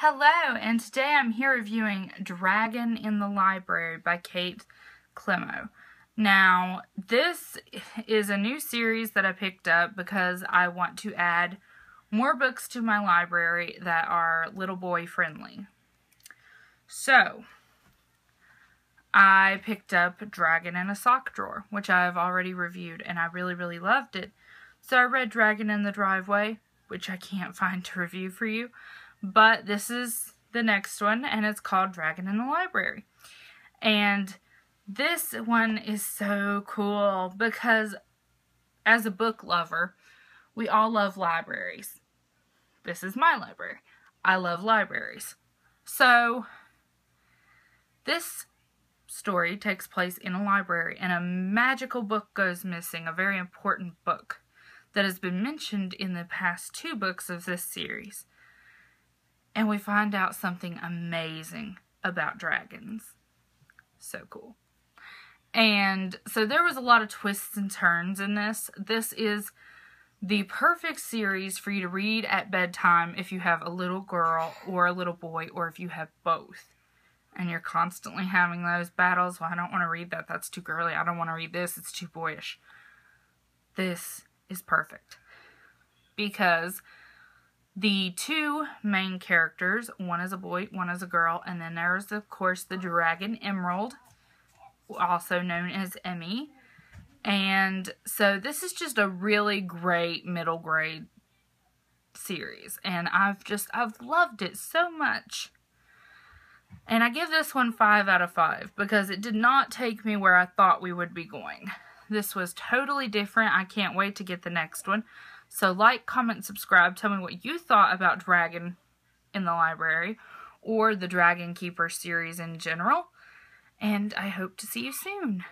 Hello, and today I'm here reviewing Dragon in the Library by Kate Klimo. Now, this is a new series that I picked up because I want to add more books to my library that are little boy friendly. So, I picked up Dragon in a Sock Drawer, which I've already reviewed, and I really, really loved it. So I read Dragon in the Driveway, which I can't find to review for you. But this is the next one, and it's called Dragon in the Library. And this one is so cool because as a book lover, we all love libraries. This is my library. I love libraries. So, this story takes place in a library and a magical book goes missing, a very important book that has been mentioned in the past two books of this series. And we find out something amazing about dragons. So cool. And so there was a lot of twists and turns in this. This is the perfect series for you to read at bedtime if you have a little girl or a little boy or if you have both. And you're constantly having those battles. Well, I don't want to read that. That's too girly. I don't want to read this. It's too boyish. This is perfect. Because the two main characters, one is a boy, one is a girl, and then there's, of course, the Dragon Emerald, also known as Emmy. And so this is just a really great middle grade series. And I've just, I've loved it so much. And I give this one 5 out of 5 because it did not take me where I thought we would be going. This was totally different. I can't wait to get the next one. So like, comment, subscribe. Tell me what you thought about Dragon in the library or the Dragon Keeper series in general. And I hope to see you soon.